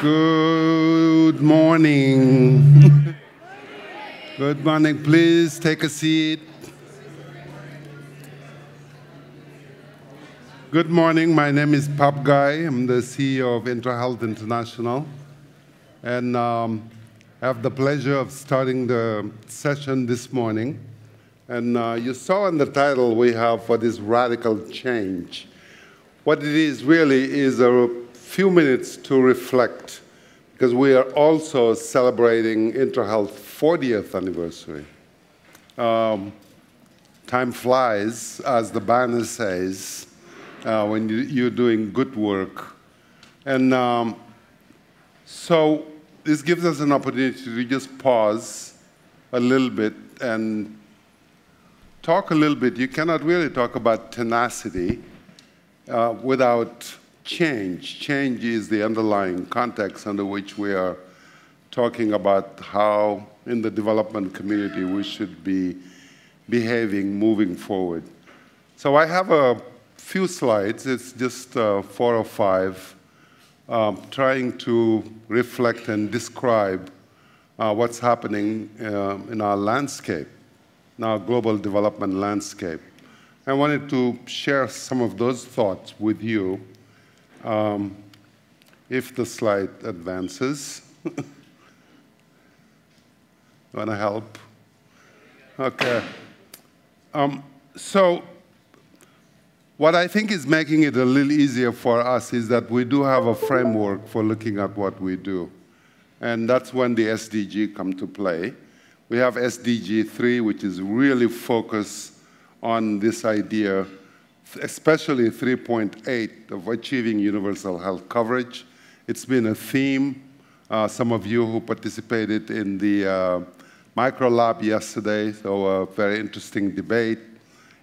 Good morning. Good morning. Please take a seat. Good morning. My name is Pape Gaye. I'm the CEO of IntraHealth International. And um, I have the pleasure of starting the session this morning. And uh, you saw in the title we have for this radical change. What it is really is a few minutes to reflect because we are also celebrating IntraHealth 40th anniversary. Um, time flies, as the banner says, uh, when you, are doing good work. And um, so this gives us an opportunity to just pause a little bit and talk a little bit. You cannot really talk about tenacity uh, without change. Change is the underlying context under which we are talking about how, in the development community, we should be behaving moving forward. So I have a few slides. It's just uh, four or five, um, trying to reflect and describe uh, what's happening uh, in our landscape, in our global development landscape. I wanted to share some of those thoughts with you um, if the slide advances. Want to help? Okay. Um, so what I think is making it a little easier for us is that we do have a framework for looking at what we do. And that's when the SDG come to play. We have SDG 3, which is really focused on this idea especially 3.8 of achieving universal health coverage. It's been a theme. Uh, some of you who participated in the uh, micro lab yesterday, so a very interesting debate.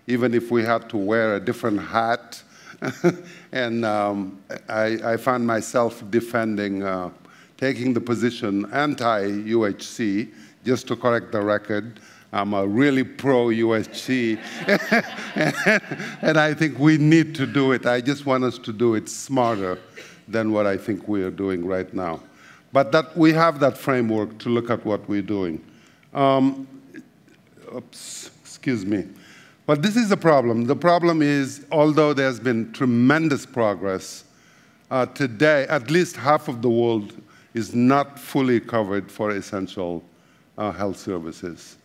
Even if we had to wear a different hat, and um, I, I, found myself defending, uh, taking the position anti-UHC, just to correct the record, I'm a really pro UHC, and I think we need to do it. I just want us to do it smarter than what I think we are doing right now. But that we have that framework to look at what we're doing. Um, oops, excuse me. But this is the problem. The problem is, although there's been tremendous progress, uh, today at least half of the world is not fully covered for essential uh, health services.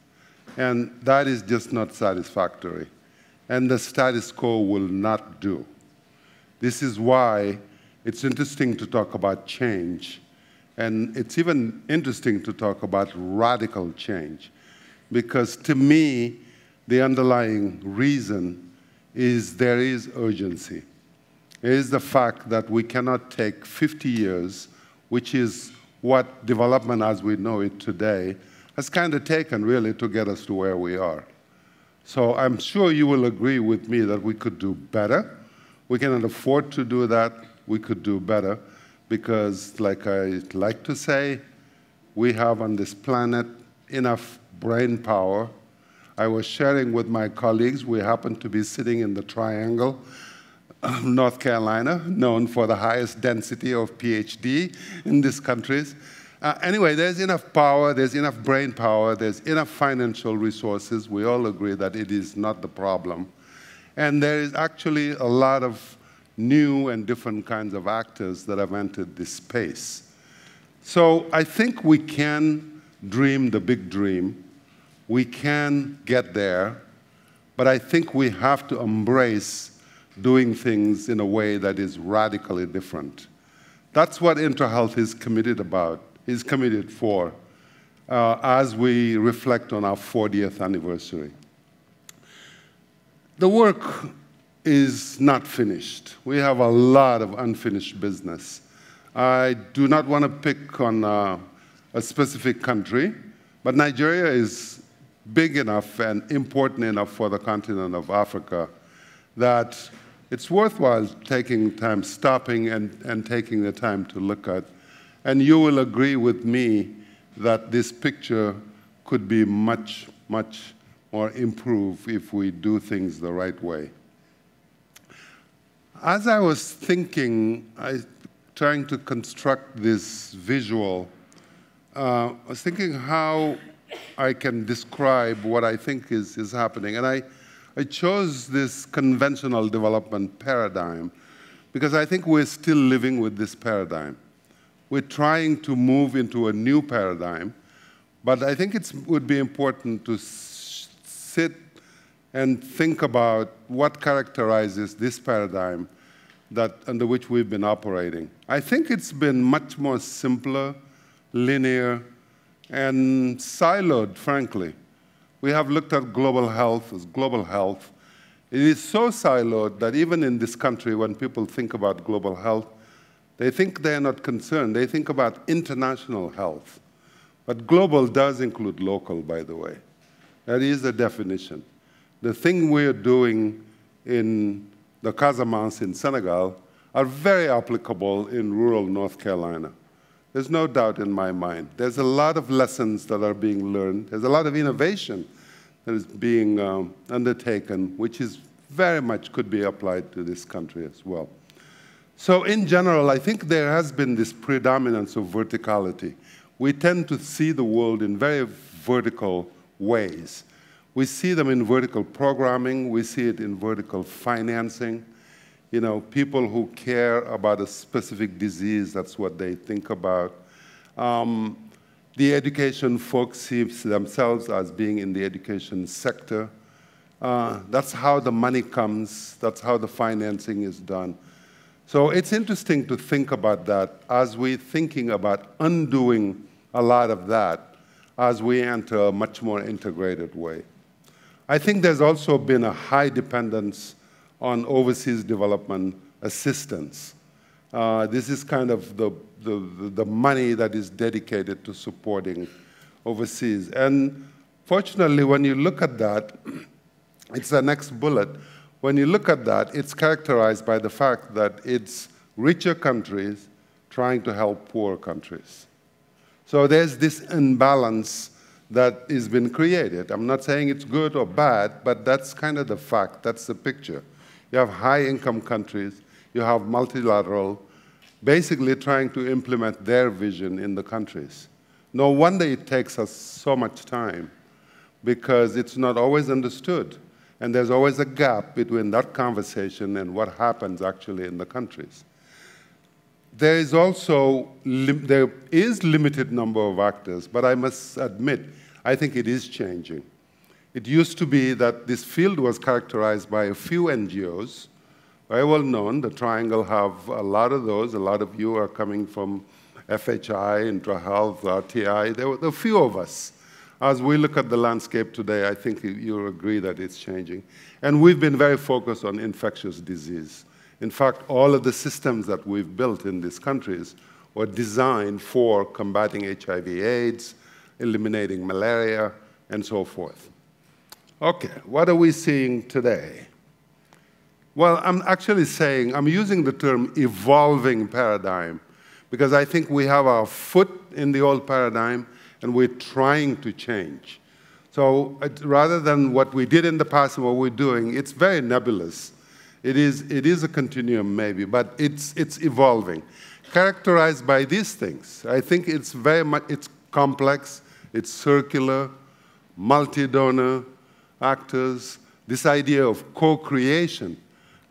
And that is just not satisfactory. And the status quo will not do. This is why it's interesting to talk about change. And it's even interesting to talk about radical change. Because to me, the underlying reason is there is urgency. It is the fact that we cannot take 50 years, which is what development as we know it today has kind of taken really to get us to where we are. So I'm sure you will agree with me that we could do better. We cannot afford to do that. We could do better because, like I like to say, we have on this planet enough brain power. I was sharing with my colleagues, we happen to be sitting in the triangle of North Carolina, known for the highest density of PhD in these countries. Uh, anyway, there's enough power, there's enough brain power, there's enough financial resources. We all agree that it is not the problem. And there is actually a lot of new and different kinds of actors that have entered this space. So I think we can dream the big dream. We can get there. But I think we have to embrace doing things in a way that is radically different. That's what IntraHealth is committed about is committed for uh, as we reflect on our 40th anniversary. The work is not finished. We have a lot of unfinished business. I do not want to pick on uh, a specific country, but Nigeria is big enough and important enough for the continent of Africa that it's worthwhile taking time, stopping and, and taking the time to look at and you will agree with me that this picture could be much, much more improved if we do things the right way. As I was thinking, I trying to construct this visual, uh, I was thinking how I can describe what I think is, is happening. And I, I chose this conventional development paradigm because I think we're still living with this paradigm. We're trying to move into a new paradigm, but I think it would be important to sit and think about what characterizes this paradigm that, under which we've been operating. I think it's been much more simpler, linear, and siloed, frankly. We have looked at global health as global health. It is so siloed that even in this country, when people think about global health, they think they're not concerned. They think about international health. But global does include local, by the way. That is the definition. The thing we're doing in the Casamance in Senegal are very applicable in rural North Carolina. There's no doubt in my mind. There's a lot of lessons that are being learned. There's a lot of innovation that is being um, undertaken, which is very much could be applied to this country as well. So in general, I think there has been this predominance of verticality. We tend to see the world in very vertical ways. We see them in vertical programming. We see it in vertical financing. You know, people who care about a specific disease, that's what they think about. Um, the education folks see themselves as being in the education sector. Uh, that's how the money comes. That's how the financing is done. So it's interesting to think about that as we're thinking about undoing a lot of that as we enter a much more integrated way. I think there's also been a high dependence on overseas development assistance. Uh, this is kind of the, the, the money that is dedicated to supporting overseas. And fortunately, when you look at that, it's the next bullet. When you look at that, it's characterized by the fact that it's richer countries trying to help poor countries. So there's this imbalance that has been created. I'm not saying it's good or bad, but that's kind of the fact, that's the picture. You have high income countries, you have multilateral, basically trying to implement their vision in the countries. No wonder it takes us so much time because it's not always understood. And there's always a gap between that conversation and what happens actually in the countries. There is also, there is limited number of actors, but I must admit, I think it is changing. It used to be that this field was characterized by a few NGOs, very well known. The Triangle have a lot of those. A lot of you are coming from FHI, IntraHealth, RTI. There were a few of us as we look at the landscape today, I think you'll agree that it's changing. And we've been very focused on infectious disease. In fact, all of the systems that we've built in these countries were designed for combating HIV AIDS, eliminating malaria, and so forth. Okay, what are we seeing today? Well, I'm actually saying, I'm using the term evolving paradigm because I think we have our foot in the old paradigm and we're trying to change. So rather than what we did in the past and what we're doing, it's very nebulous. It is, it is a continuum, maybe, but it's, it's evolving. Characterized by these things. I think it's very much, it's complex, it's circular, multi-donor actors, this idea of co-creation,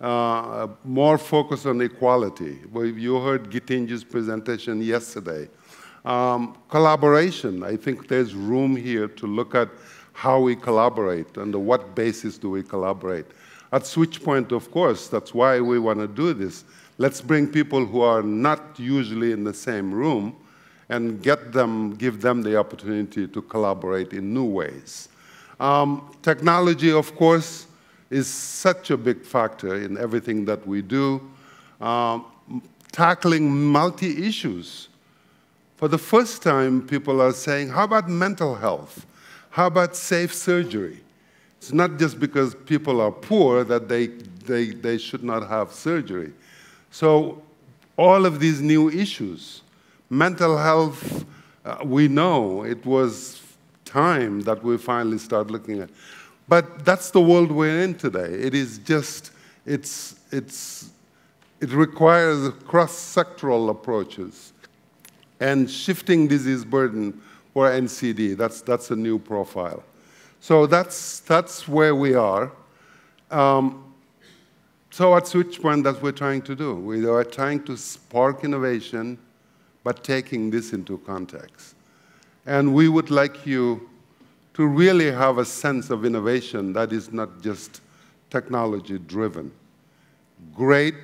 uh, more focus on equality. You heard Gitinji's presentation yesterday. Um, collaboration, I think there's room here to look at how we collaborate, and what basis do we collaborate. At Switchpoint, of course, that's why we want to do this. Let's bring people who are not usually in the same room and get them, give them the opportunity to collaborate in new ways. Um, technology, of course, is such a big factor in everything that we do. Um, tackling multi-issues for the first time, people are saying, how about mental health? How about safe surgery? It's not just because people are poor that they, they, they should not have surgery. So all of these new issues, mental health, uh, we know it was time that we finally start looking at. But that's the world we're in today. It is just, it's, it's it requires cross-sectoral approaches and shifting disease burden for NCD. That's, that's a new profile. So that's, that's where we are. Um, so at Switchpoint, that's what we're trying to do. We are trying to spark innovation, but taking this into context. And we would like you to really have a sense of innovation that is not just technology driven. Great,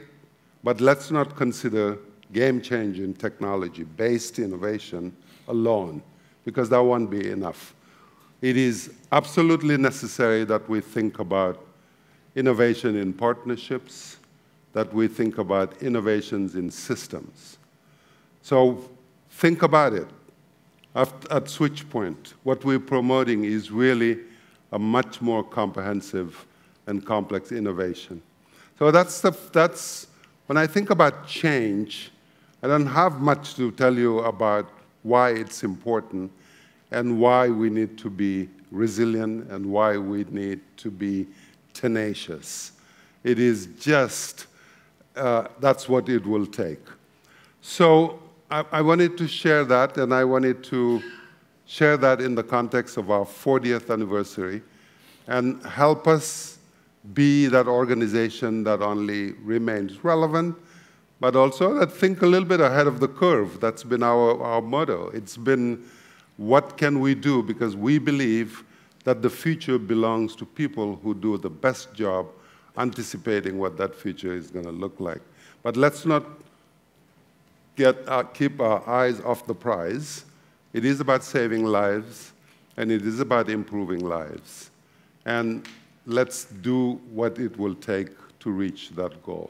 but let's not consider game changing technology based innovation alone, because that won't be enough. It is absolutely necessary that we think about innovation in partnerships, that we think about innovations in systems. So think about it. At, at SwitchPoint, what we're promoting is really a much more comprehensive and complex innovation. So that's, the, that's when I think about change, I don't have much to tell you about why it's important and why we need to be resilient and why we need to be tenacious. It is just, uh, that's what it will take. So I, I wanted to share that, and I wanted to share that in the context of our 40th anniversary and help us be that organization that only remains relevant, but also that think a little bit ahead of the curve. That's been our, our motto. It's been what can we do because we believe that the future belongs to people who do the best job anticipating what that future is going to look like. But let's not get, uh, keep our eyes off the prize. It is about saving lives, and it is about improving lives. And let's do what it will take to reach that goal.